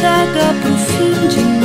Saga pro fim de mim.